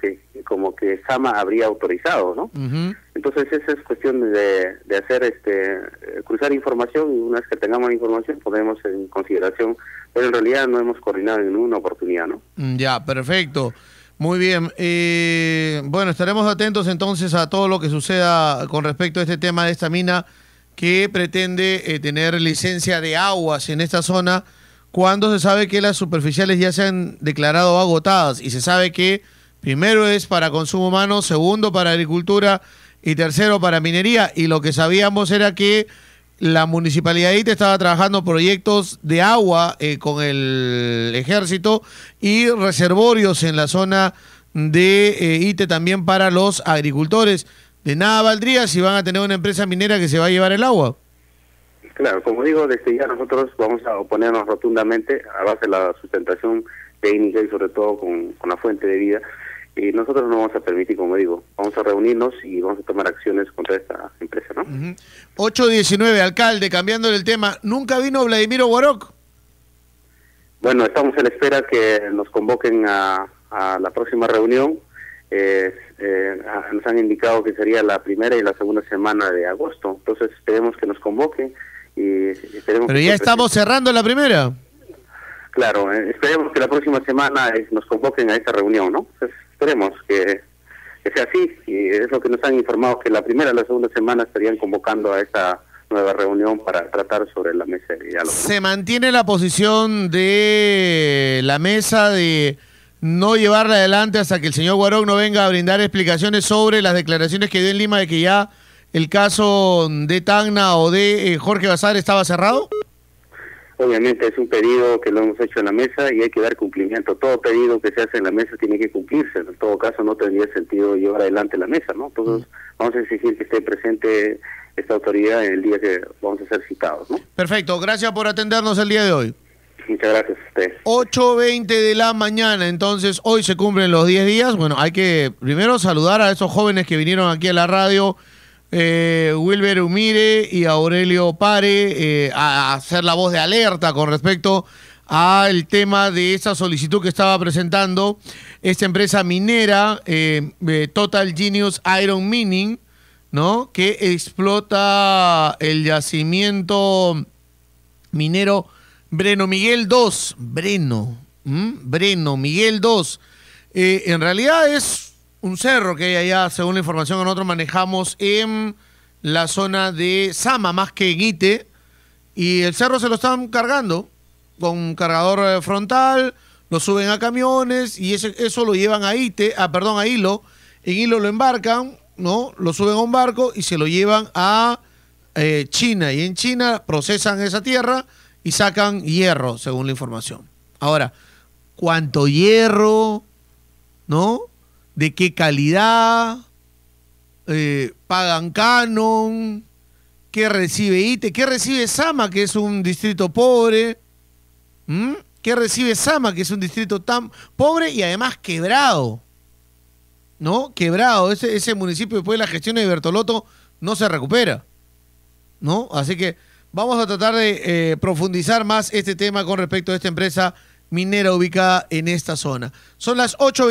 que como que Sama habría autorizado, ¿no? Entonces esa es cuestión de, de hacer este cruzar información y una vez que tengamos la información podemos en consideración, pero en realidad no hemos coordinado en ninguna oportunidad, ¿no? Mm, ya, perfecto. Muy bien. Eh, bueno, estaremos atentos entonces a todo lo que suceda con respecto a este tema de esta mina que pretende eh, tener licencia de aguas en esta zona cuando se sabe que las superficiales ya se han declarado agotadas y se sabe que primero es para consumo humano, segundo para agricultura y tercero para minería. Y lo que sabíamos era que la municipalidad de estaba trabajando proyectos de agua eh, con el ejército y reservorios en la zona de eh, ITE también para los agricultores. De nada valdría si van a tener una empresa minera que se va a llevar el agua. Claro, como digo, desde ya nosotros vamos a oponernos rotundamente a base de la sustentación técnica y sobre todo con, la fuente de vida. Y nosotros no vamos a permitir, como digo, vamos a reunirnos y vamos a tomar acciones contra esta empresa, ¿no? 819, alcalde, cambiando el tema, ¿nunca vino Vladimiro Guaroc? Bueno, estamos en espera que nos convoquen a, la próxima reunión. Eh, nos han indicado que sería la primera y la segunda semana de agosto. Entonces esperemos que nos convoquen pero ya estamos cerrando la primera. Claro, eh, esperemos que la próxima semana nos convoquen a esta reunión, ¿no? Esperemos que, sea así, y es lo que nos han informado, que la primera y la segunda semana estarían convocando a esta nueva reunión para tratar sobre la mesa de diálogo. ¿Se mantiene la posición de la mesa de no llevarla adelante hasta que el señor Guarón no venga a brindar explicaciones sobre las declaraciones que dio en Lima de que ya el caso de Tacna o de eh, Jorge Bazar estaba cerrado? Obviamente es un pedido que lo hemos hecho en la mesa y hay que dar cumplimiento. Todo pedido que se hace en la mesa tiene que cumplirse. En todo caso no tendría sentido llevar adelante la mesa, ¿no? Entonces mm. vamos a exigir que esté presente esta autoridad en el día que vamos a ser citados, ¿no? Perfecto. Gracias por atendernos el día de hoy. Muchas gracias a usted. 8.20 de la mañana, entonces hoy se cumplen los 10 días. Bueno, hay que primero saludar a esos jóvenes que vinieron aquí a la radio eh, Wilber Humire y Aurelio Pare eh, a hacer la voz de alerta con respecto al tema de esa solicitud que estaba presentando esta empresa minera, eh, Total Genius Iron Mining, ¿no? Que explota el yacimiento minero Breno Miguel 2. Breno, Breno Miguel 2. en realidad es un cerro que hay allá, según la información que nosotros manejamos, en la zona de Sama, más que en Ite, y el cerro se lo están cargando con cargador eh, frontal, lo suben a camiones y ese, eso lo llevan a Ite, a, perdón, a Hilo, en Hilo lo embarcan, ¿no? Lo suben a un barco y se lo llevan a eh, China, y en China procesan esa tierra y sacan hierro, según la información. Ahora, ¿cuánto hierro? ¿No? De qué calidad, eh, pagan canon, qué recibe ITE, qué recibe Sama, que es un distrito pobre, qué recibe Sama, que es un distrito tan pobre y además quebrado, ¿no? Quebrado, ese, ese municipio después de la gestión de Bertoloto no se recupera, ¿no? Así que vamos a tratar de eh, profundizar más este tema con respecto a esta empresa minera ubicada en esta zona. Son las 8